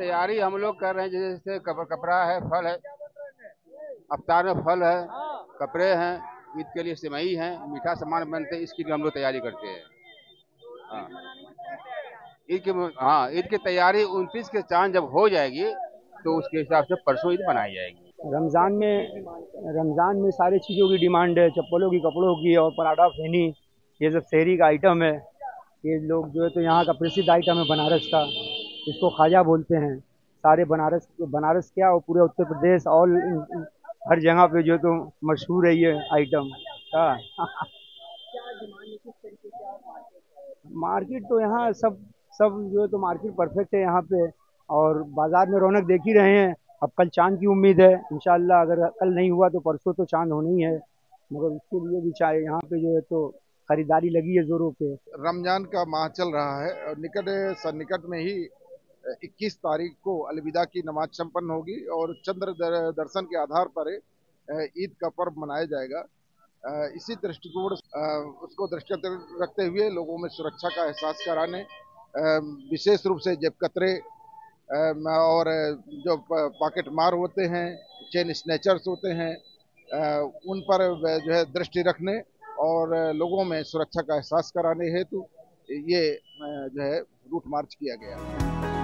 तैयारी हम लोग कर रहे हैं, जैसे कपड़ा है, फल है। अवतार में फल है, कपड़े हैं, ईद के लिए सिमई है, मीठा सामान बनते हैं, इसकी भी हम लोग तैयारी करते हैं। हाँ। ईद की हाँ ईद की तैयारी उनतीस के चाँद जब हो जाएगी तो उसके हिसाब से परसों ईद बनाई जाएगी। रमज़ान में रमज़ान में सारी चीज़ों की डिमांड है, चप्पलों की, कपड़ों की और पराठा, फेनी, ये सब शहरी का आइटम है। ये लोग जो है तो यहाँ का प्रसिद्ध आइटम है बनारस का। इसको खाजा बोलते हैं। सारे बनारस बनारस क्या और पूरे उत्तर प्रदेश ऑल हर जगह पे जो तो मशहूर है ये आइटम हाँ। मार्केट तो यहाँ सब सब जो है तो मार्केट परफेक्ट है यहाँ पे। और बाज़ार में रौनक देख ही रहे हैं। अब कल चाँद की उम्मीद है। इंशाल्लाह अगर कल नहीं हुआ तो परसों तो चाँद होना ही है। मगर उसके लिए भी चाहे यहाँ पे जो है तो खरीदारी लगी है जोरों पे। रमज़ान का माह चल रहा है। और निकट में ही 21 तारीख को अलविदा की नमाज़ संपन्न होगी और चंद्र दर्शन के आधार पर ईद का पर्व मनाया जाएगा। इसी दृष्टिकोण उसको दृष्टि रखते हुए लोगों में सुरक्षा का एहसास कराने विशेष रूप से जब कतरे और जो पॉकेट मार होते हैं, चेन स्नेचर्स होते हैं उन पर जो है दृष्टि रखने और लोगों में सुरक्षा का एहसास कराने हेतु ये जो है रूट मार्च किया गया।